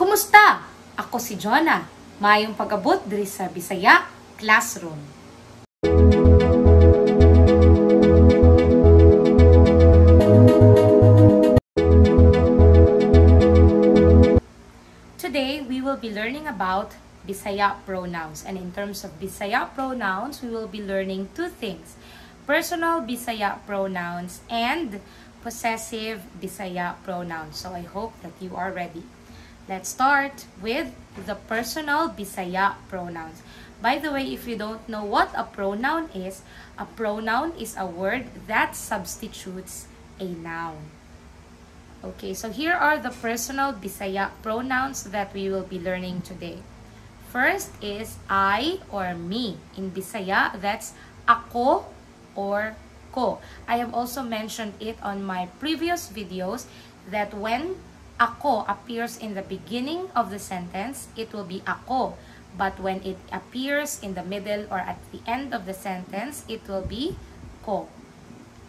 Kumusta? Ako si Jonah. Mayong pag-abot diri sa Bisaya Classroom. Today, we will be learning about Bisaya pronouns. And in terms of Bisaya pronouns, we will be learning two things. Personal Bisaya pronouns and possessive Bisaya pronouns. So I hope that you are ready. Let's start with the personal Bisaya pronouns. By the way, if you don't know what a pronoun is, a pronoun is a word that substitutes a noun. Okay, so here are the personal Bisaya pronouns that we will be learning today. First is I or me. In Bisaya, that's ako or ko. I have also mentioned it on my previous videos that when ako appears in the beginning of the sentence, it will be ako. But when it appears in the middle or at the end of the sentence, it will be ko.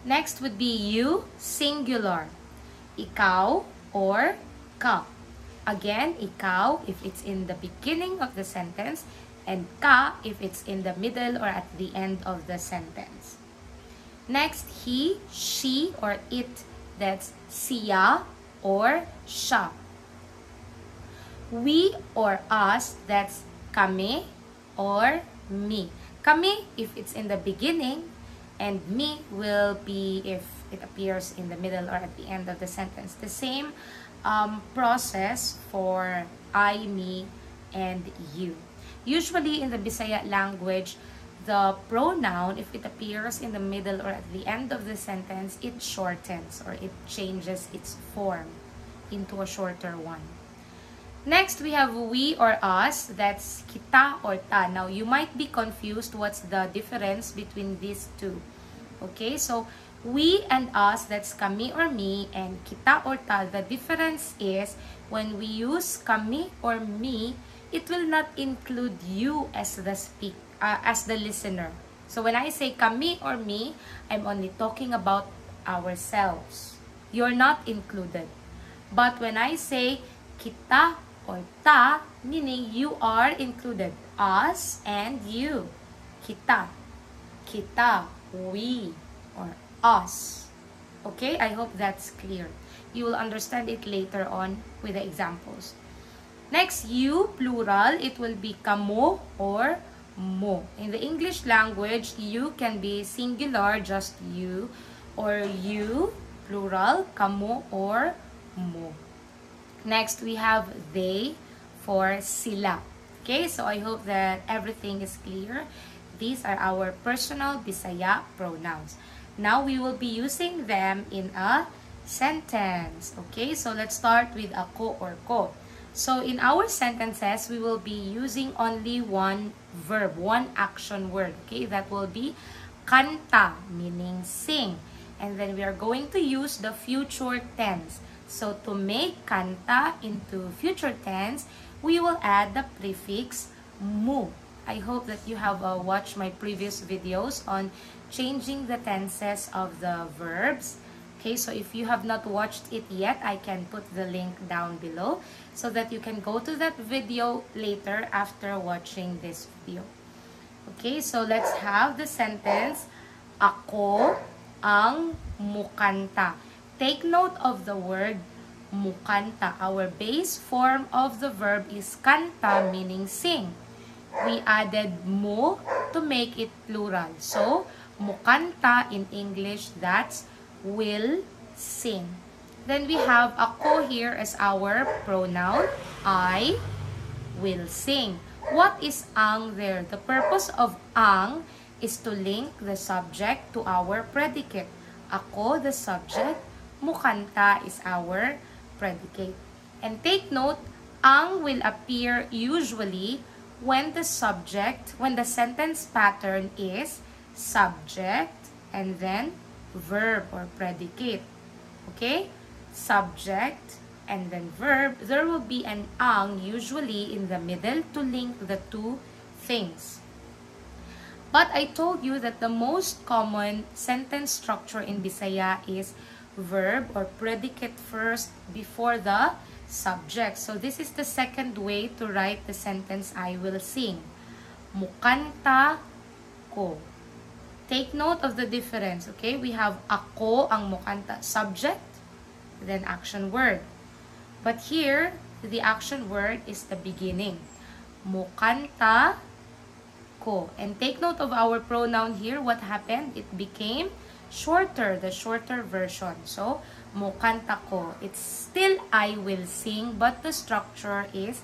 Next would be you, singular ikaw or ka. Again, ikaw if it's in the beginning of the sentence and ka if it's in the middle or at the end of the sentence. Next, he, she, or it. That's siya or siya. We or us, that's kami or me. Kami if it's in the beginning and me will be if it appears in the middle or at the end of the sentence. The same um, process for I, me, and you. Usually in the Bisaya language, the pronoun, if it appears in the middle or at the end of the sentence, it shortens or it changes its form into a shorter one. Next, we have we or us. That's kita or ta. Now, you might be confused what's the difference between these two. Okay, so we and us, that's kami or me, and kita or ta, the difference is when we use kami or me, it will not include you as the speak, uh, as the listener. So when I say kami or me, I'm only talking about ourselves. You're not included. But when I say kita or ta, meaning you are included. Us and you. Kita. Kita. We. Or us. Okay, I hope that's clear. You will understand it later on with the examples. Next, you, plural, it will be kamo or mo. In the English language, you can be singular, just you, or you, plural, kamo or mo. Next, we have they for sila. Okay, so I hope that everything is clear. These are our personal Bisaya pronouns. Now we will be using them in a sentence. Okay, so let's start with ako or ko. So in our sentences, we will be using only one verb, one action word. Okay, that will be kanta, meaning sing. And then we are going to use the future tense. So to make kanta into future tense, we will add the prefix mu. I hope that you have uh, watched my previous videos on changing the tenses of the verbs. Okay, so if you have not watched it yet, I can put the link down below so that you can go to that video later after watching this video. Okay, so let's have the sentence, Ako ang mukanta. Take note of the word mukanta. Our base form of the verb is kanta, meaning sing we added mo to make it plural. So, mukanta in English, that's will sing. Then we have ako here as our pronoun. I will sing. What is ang there? The purpose of ang is to link the subject to our predicate. Ako, the subject. Mukanta is our predicate. And take note, ang will appear usually when the subject, when the sentence pattern is subject and then verb or predicate. Okay? Subject and then verb. There will be an ang usually in the middle to link the two things. But I told you that the most common sentence structure in Bisaya is verb or predicate first before the subject. So this is the second way to write the sentence I will sing. Mukanta ko. Take note of the difference, okay? We have ako ang mukanta subject, then action word. But here, the action word is the beginning. Mukanta ko. And take note of our pronoun here. What happened? It became shorter, the shorter version. So, mukanta ko. It's still I will sing, but the structure is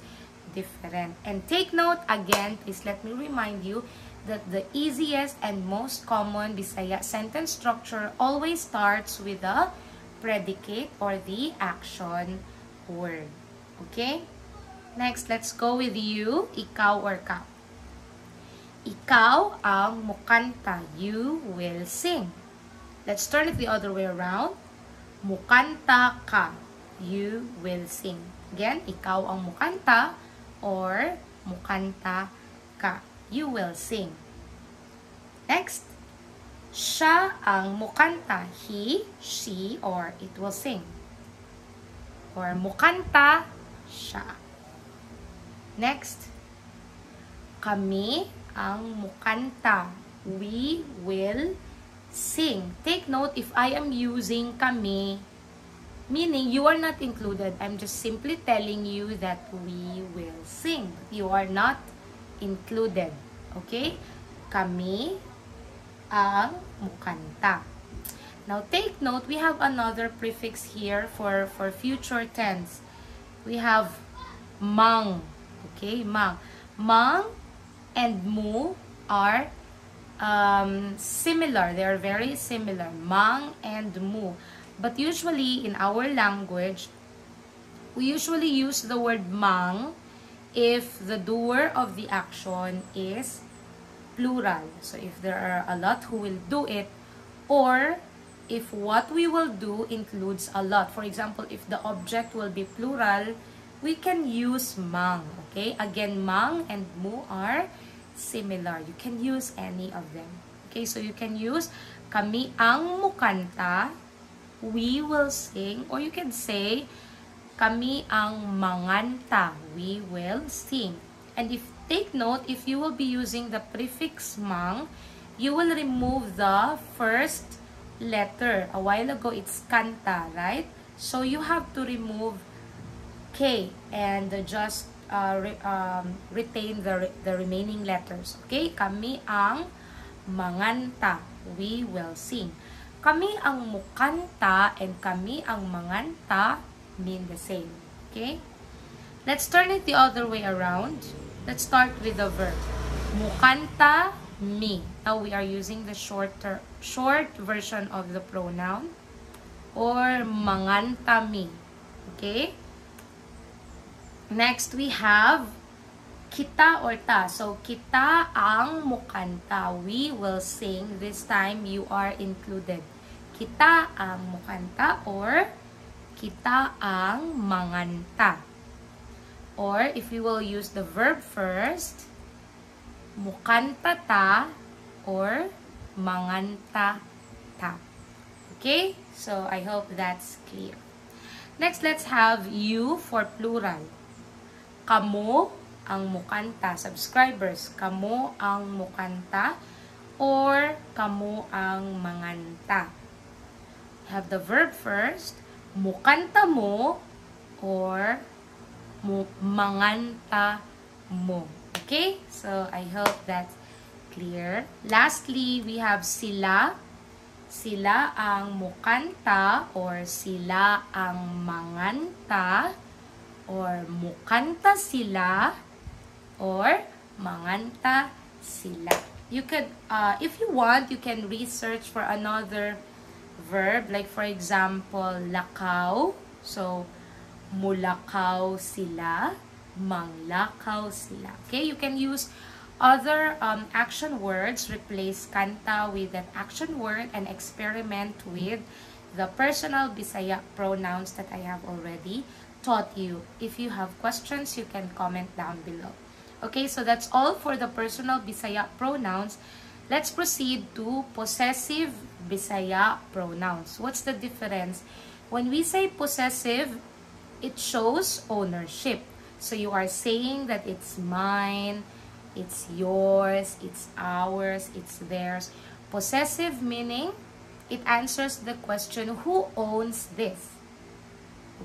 different. And take note again, please let me remind you that the easiest and most common Bisaya sentence structure always starts with the predicate or the action word. Okay? Next, let's go with you, ikaw or ka. Ikaw ang mukanta. You will sing. Let's turn it the other way around. Mukanta ka. You will sing. Again, ikaw ang mukanta or mukanta ka. You will sing. Next, siya ang mukanta. He, she, or it will sing. Or mukanta siya. Next, kami ang mukanta. We will sing. Take note if I am using kami, meaning you are not included. I'm just simply telling you that we will sing. You are not included. Okay? Kami ang mukanta. Now take note, we have another prefix here for, for future tense. We have mang. Okay, mang. Mang and mu are um, similar. They are very similar. Mang and mu. But usually in our language, we usually use the word mang if the doer of the action is plural. So if there are a lot who will do it, or if what we will do includes a lot. For example, if the object will be plural, we can use mang. Okay? Again, mang and mu are similar. You can use any of them. Okay, so you can use kami ang mukanta, we will sing, or you can say kami ang manganta, we will sing. And if take note, if you will be using the prefix mang, you will remove the first letter. A while ago, it's kanta, right? So you have to remove K and just uh, re, um, retain the, the remaining letters. Okay? Kami ang manganta. We will sing. Kami ang mukanta and kami ang manganta mean the same. Okay? Let's turn it the other way around. Let's start with the verb. Mukanta, me. Now we are using the shorter, short version of the pronoun. Or manganta me. Okay? Next, we have kita or ta. So, kita ang mukanta. We will sing. This time, you are included. Kita ang mukanta or kita ang manganta. Or, if you will use the verb first, mukanta ta or manganta ta. Okay? So, I hope that's clear. Next, let's have you for plural kamo ang mukanta. Subscribers, kamo ang mukanta or kamo ang manganta. Have the verb first, mukanta mo or manganta mo. Okay? So, I hope that's clear. Lastly, we have sila. Sila ang mukanta or sila ang manganta or mukanta sila or manganta sila. You could, uh, if you want, you can research for another verb. Like for example, lakaw. So, mulakaw sila, manglakaw sila. Okay, you can use other um, action words, replace kanta with that action word and experiment with the personal Bisaya pronouns that I have already taught you. If you have questions, you can comment down below. Okay, so that's all for the personal Bisaya pronouns. Let's proceed to possessive Bisaya pronouns. What's the difference? When we say possessive, it shows ownership. So you are saying that it's mine, it's yours, it's ours, it's theirs. Possessive meaning, it answers the question, who owns this?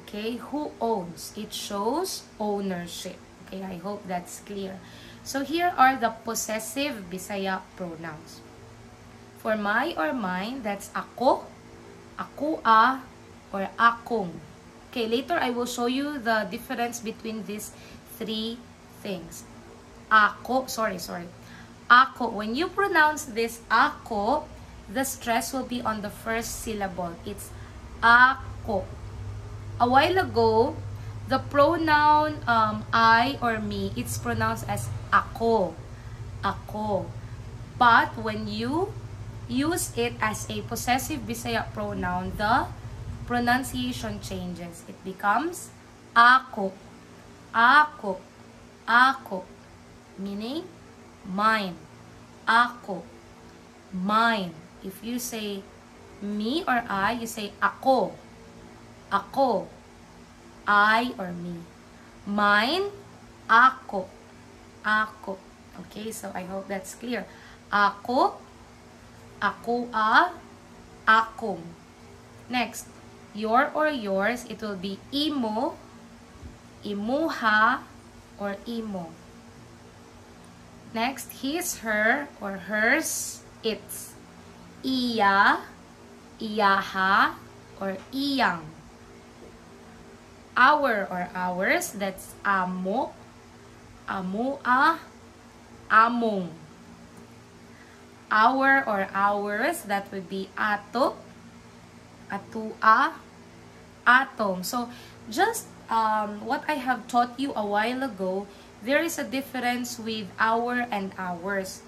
Okay, who owns? It shows ownership. Okay, I hope that's clear. So here are the possessive Bisaya pronouns. For my or mine, that's ako, ako a, or akong. Okay, later I will show you the difference between these three things. Ako, sorry, sorry. Ako, when you pronounce this ako, the stress will be on the first syllable. It's ako. A while ago, the pronoun um, I or me, it's pronounced as ako. Ako. But when you use it as a possessive Bisaya pronoun, the pronunciation changes. It becomes ako. Ako. Ako. Meaning, mine. Ako. Mine. If you say me or I, you say ako. Ako. I or me. Mine, ako. Ako. Okay, so I hope that's clear. Ako, ako a, akong. Next, your or yours, it will be imo, imuha, or imo. Next, his, her, or hers, its. Iya, iyaha, or iyang our or ours, that's amo, amua, among. Our or ours, that would be ato, atua, atom. So, just um, what I have taught you a while ago, there is a difference with our and ours.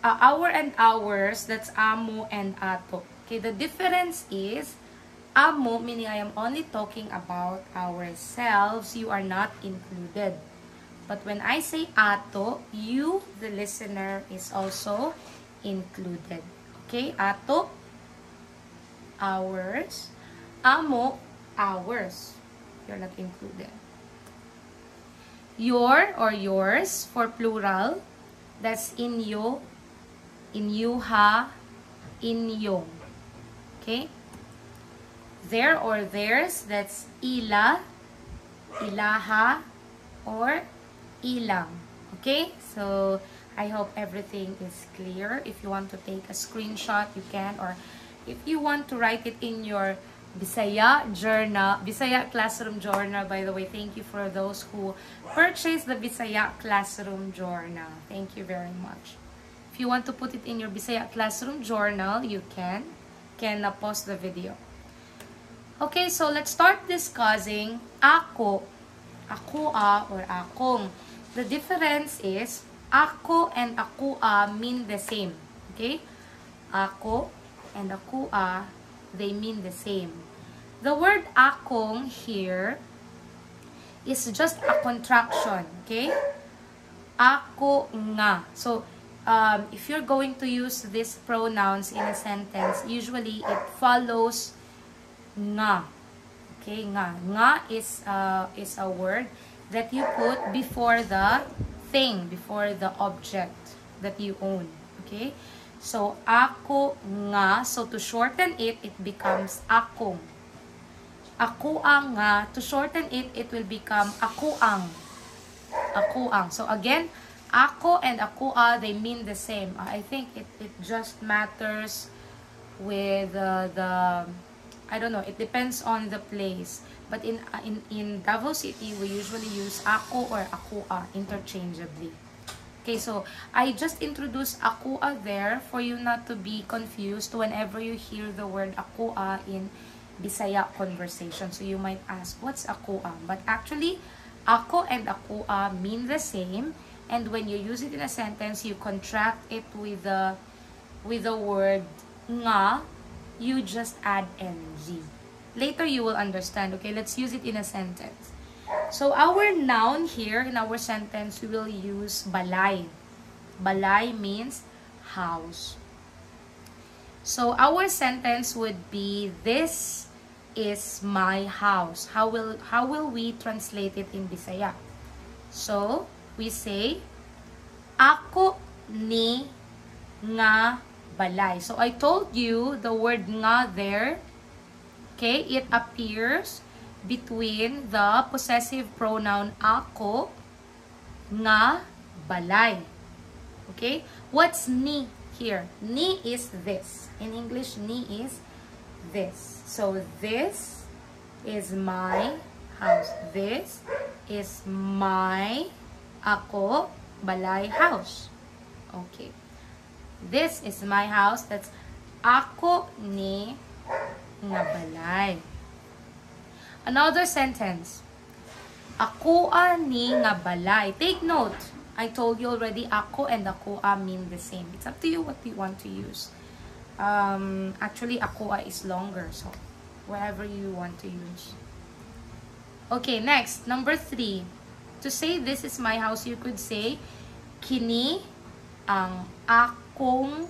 Uh, our and ours, that's amo and ato. Okay, the difference is, amo, meaning I am only talking about ourselves, you are not included. But when I say ato, you, the listener, is also included. Okay, ato, ours, amo, ours. You're not included. Your or yours for plural, that's inyo, inyuha, inyong. Okay? their or theirs, that's ila, ilaha, or ilang. Okay? So, I hope everything is clear. If you want to take a screenshot, you can. Or if you want to write it in your Bisaya journal, Bisaya classroom journal, by the way, thank you for those who purchased the Bisaya classroom journal. Thank you very much. If you want to put it in your Bisaya classroom journal, you can. Can uh, the video. Okay, so let's start discussing ako, akua, or akong. The difference is, ako and akua mean the same. Okay? Ako and akua, they mean the same. The word akong here is just a contraction. Okay? Ako nga. So, um, if you're going to use these pronouns in a sentence, usually it follows nga. Okay, nga. Nga is, uh, is a word that you put before the thing, before the object that you own. Okay? So, ako nga. So, to shorten it, it becomes akong. Ako ang nga. To shorten it, it will become ako ang. Ako ang. So, again, ako and ako a, they mean the same. I think it, it just matters with uh, the I don't know, it depends on the place. But in uh, in in Davao City, we usually use ako or akua interchangeably. Okay, so I just introduced akua there for you not to be confused whenever you hear the word akua in Bisaya conversation. So you might ask, what's akua? But actually, ako and akua mean the same. And when you use it in a sentence, you contract it with the with the word nga you just add ng. Later, you will understand. Okay, let's use it in a sentence. So, our noun here in our sentence, we will use balay. Balay means house. So, our sentence would be, this is my house. How will how will we translate it in Bisaya? So, we say ako ni nga balay. So, I told you the word nga there, okay, it appears between the possessive pronoun ako, nga, balay. Okay? What's ni here? Ni is this. In English, ni is this. So, this is my house. This is my ako balay house. Okay. This is my house. That's ako ni nga balay. Another sentence. Ako ni nga balay. Take note. I told you already, ako and akoa mean the same. It's up to you what you want to use. Um, actually, akoa is longer, so whatever you want to use. Okay, next, number three. To say this is my house, you could say, kini ang akong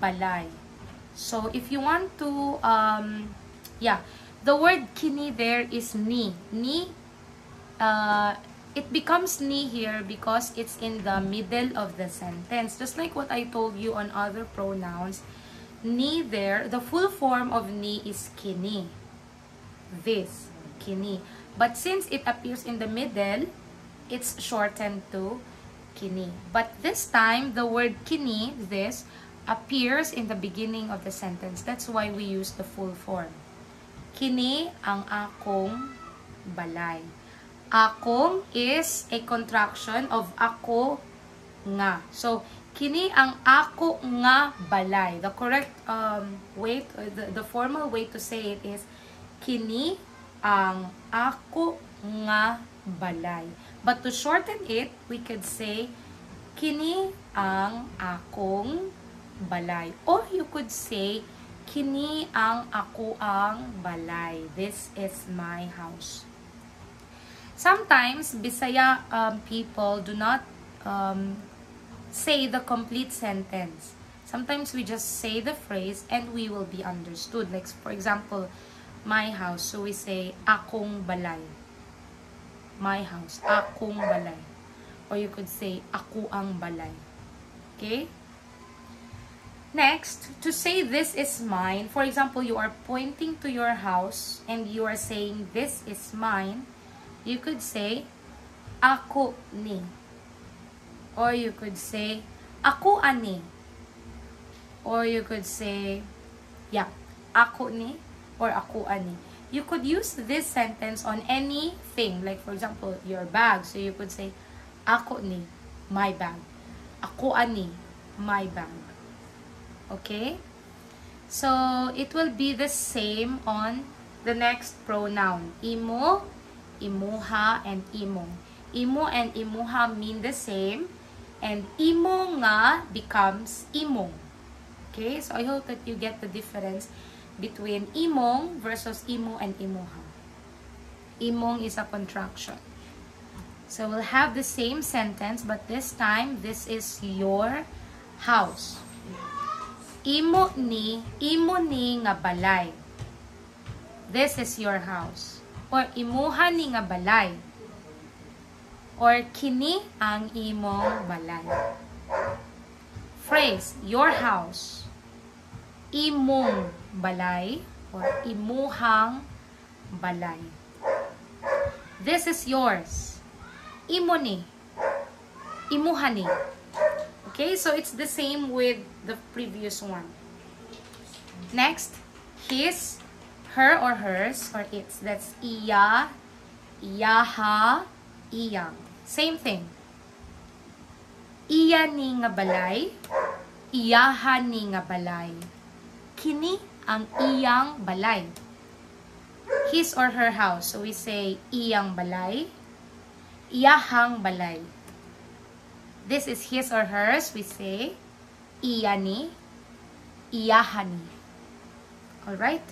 balay. So, if you want to, um, yeah, the word kini there is ni. Ni, uh, it becomes ni here because it's in the middle of the sentence. Just like what I told you on other pronouns, ni there, the full form of ni is kini. This, kini. But since it appears in the middle, it's shortened to kini. But this time, the word kini, this, appears in the beginning of the sentence. That's why we use the full form. Kini ang akong balay. Akong is a contraction of ako nga. So, kini ang ako nga balay. The correct um, way, the, the formal way to say it is, kini ang ako nga balay. But to shorten it, we could say, kini ang akong balay. Or you could say, kini ang ako ang balay. This is my house. Sometimes, Bisaya um, people do not um, say the complete sentence. Sometimes we just say the phrase and we will be understood. Like, for example, my house. So we say, akong balay. My house, akong balay. Or you could say, ako ang balay. Okay? Next, to say this is mine, for example, you are pointing to your house and you are saying, this is mine, you could say, ako ni. Or you could say, ako ani. Or you could say, yeah, ako ni or ako ani. You could use this sentence on anything. Like, for example, your bag. So, you could say, ako ni, my bag. Ako ani, my bag. Okay? So, it will be the same on the next pronoun. Imo, imuha, and imo. Imo and imuha mean the same. And imo nga becomes imong. Okay? So, I hope that you get the difference between imong versus imo and imuha. Imong is a contraction. So, we'll have the same sentence, but this time, this is your house. Imo ni, imo ni nga balay. This is your house. Or imuha ni nga balay. Or kini ang imong balay. Phrase, your house. Imong balay or imuhang balay. This is yours. Imo ni. Okay, so it's the same with the previous one. Next, his, her or hers, or its. That's iya, iyaha, iyang. Same thing. Iya ni nga balay, iyaha ni nga balay. Kini ang iyang balay. His or her house. So we say iyang balay, iyahang balay. This is his or hers. We say iyani, iyahani. Alright?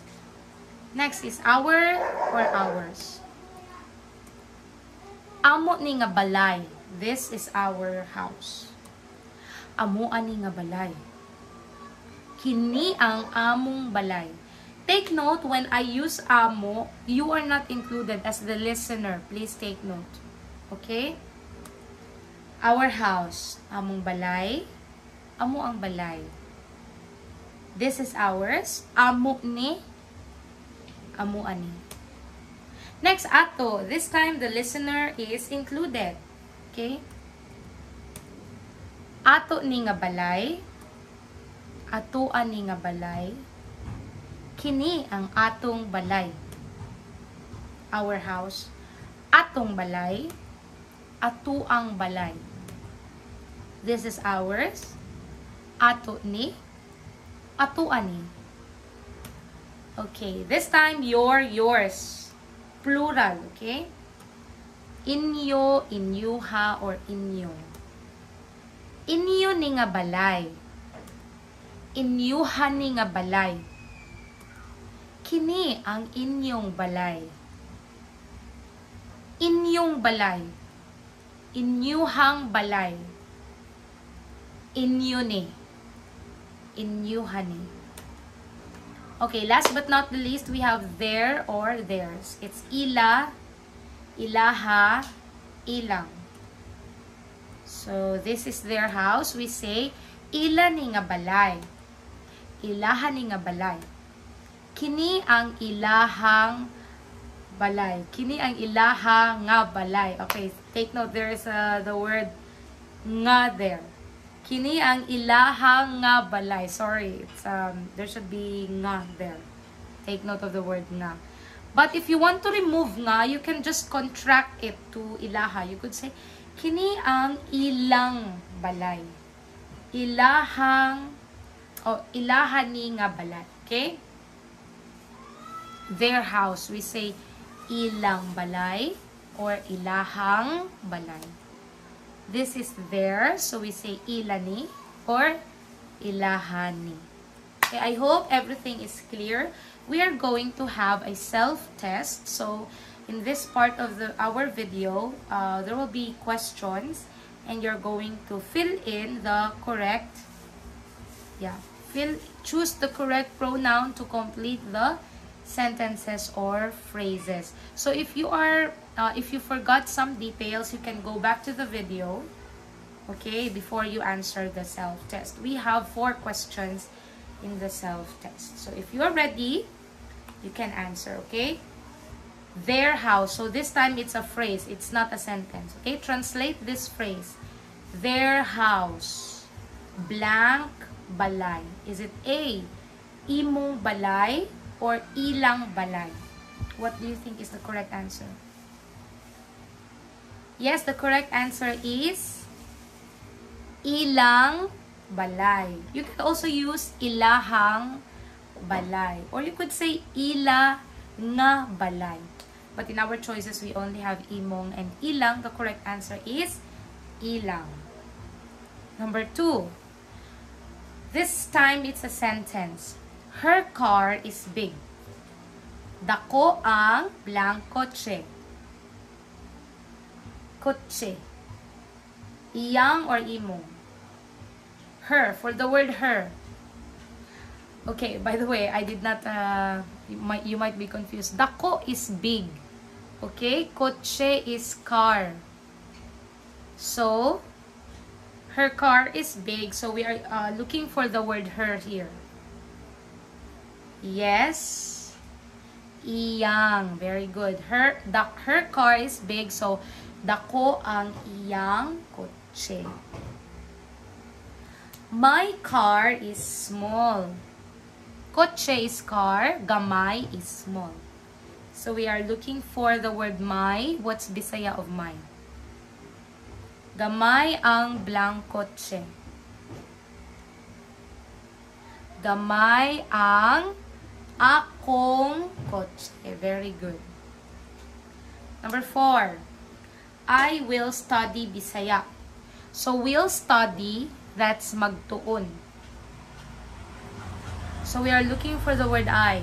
Next is our or ours. Amo ni nga balay. This is our house. Amo ani nga balay. Kini ang among balay. Take note when I use amo, you are not included as the listener. Please take note. Okay? Our house. Among balay. Amo ang balay. This is ours. Amo ni. Amo ani. Next, ato. This time, the listener is included. Okay? Ato ni nga balay. Ato ani nga balay kini ang atong balay. Our house. Atong balay. Ato ang balay. This is ours. Ato ni. Ato ani. Okay, this time your, yours. Plural, okay? Inyo, inyuha, or inyo. Inyo ni nga balay. Inyuha ni nga balay kini ang inyong balay. Inyong balay. Inyuhang balay. Inyo ni. Inyuhan ni. Okay, last but not the least, we have their or theirs. It's ila, ilaha, ilang. So, this is their house. We say, ila ni nga balay. Ilaha ni nga balay. Kini ang ilahang balay. Kini ang ilaha nga balay. Okay, take note, there is uh, the word nga there. Kini ang ilahang nga balay. Sorry, it's, um, there should be nga there. Take note of the word nga. But if you want to remove nga, you can just contract it to ilaha. You could say, kini ang ilang balay. Ilahang, o oh, ilaha ni nga balay. Okay? their house. We say ilang balay or ilahang balay. This is their, so we say ilani or ilahani. Okay, I hope everything is clear. We are going to have a self-test. So, in this part of the our video, uh, there will be questions and you're going to fill in the correct, yeah, fill, choose the correct pronoun to complete the sentences or phrases. So if you are, uh, if you forgot some details, you can go back to the video, okay, before you answer the self-test. We have four questions in the self-test. So if you are ready, you can answer, okay? Their house. So this time it's a phrase. It's not a sentence. Okay? Translate this phrase. Their house. Blank balay. Is it A? Imong balay or ilang balay? What do you think is the correct answer? Yes, the correct answer is ilang balay. You can also use ilahang balay. Or you could say ila nga balay. But in our choices, we only have imong and ilang. The correct answer is ilang. Number two. This time, it's a sentence. Her car is big. Dako ang blank kotse. Kotse. Iyang or imo? Her, for the word her. Okay, by the way, I did not, uh, you, might, you might be confused. Dako is big. Okay, kotse is car. So, her car is big. So, we are uh, looking for the word her here. Yes. Iyang. Very good. Her, the, her car is big, so dako ang iyang kotse. My car is small. Kotse is car, gamay is small. So we are looking for the word my. What's Bisaya of my? Gamay ang blank kotse. Gamay ang akong kotse. Very good. Number four, I will study Bisaya. So, will study, that's magtuon. So, we are looking for the word I.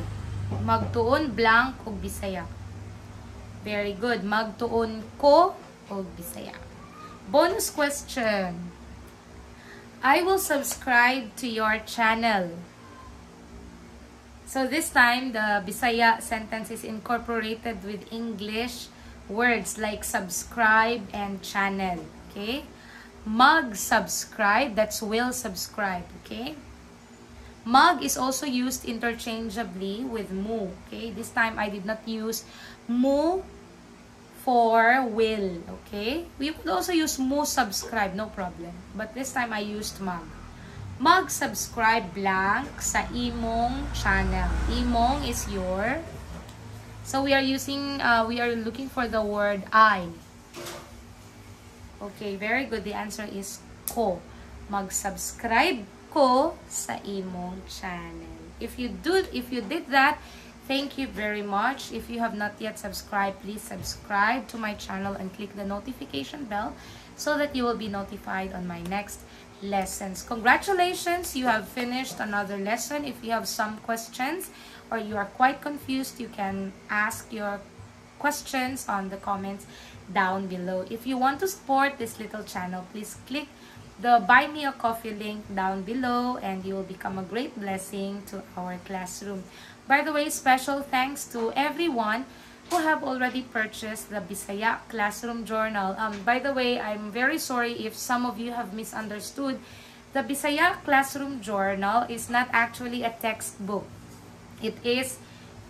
Magtuon, blank, o Bisaya. Very good. Magtuon ko, o Bisaya. Bonus question. I will subscribe to your channel So this time, the Bisaya sentence is incorporated with English words like subscribe and channel. Okay? Mag-subscribe, that's will subscribe. Okay? Mag is also used interchangeably with mu. Okay? This time, I did not use mu for will. Okay? We could also use mu subscribe, no problem. But this time, I used mag. Mag-subscribe blank sa imong channel. Imong is your So we are using, uh, we are looking for the word I. Okay, very good. The answer is ko. Mag-subscribe ko sa imong channel. If you do, if you did that, thank you very much. If you have not yet subscribed, please subscribe to my channel and click the notification bell so that you will be notified on my next lessons. Congratulations, you have finished another lesson. If you have some questions, or you are quite confused, you can ask your questions on the comments down below. If you want to support this little channel, please click the buy me a coffee link down below and you will become a great blessing to our classroom. By the way, special thanks to everyone who have already purchased the Bisaya Classroom Journal. Um, by the way, I'm very sorry if some of you have misunderstood. The Bisaya Classroom Journal is not actually a textbook. It is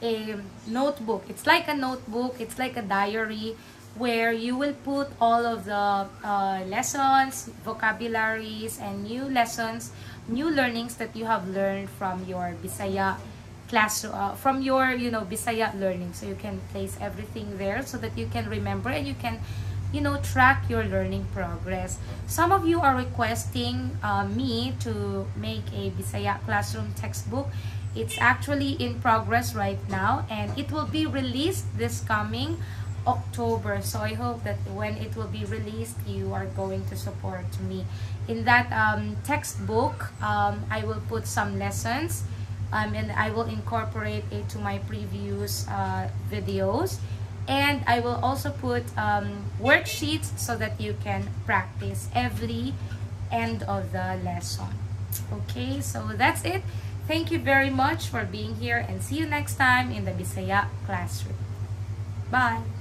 a notebook. It's like a notebook. It's like a diary where you will put all of the uh, lessons, vocabularies, and new lessons, new learnings that you have learned from your Bisaya class, uh, from your, you know, Bisaya learning. So you can place everything there so that you can remember and you can, you know, track your learning progress. Some of you are requesting uh, me to make a Bisaya classroom textbook it's actually in progress right now and it will be released this coming October. So I hope that when it will be released, you are going to support me. In that um, textbook, um, I will put some lessons um, and I will incorporate it to my previous uh, videos. And I will also put um, worksheets so that you can practice every end of the lesson. Okay, so that's it. Thank you very much for being here and see you next time in the Bisaya classroom. Bye!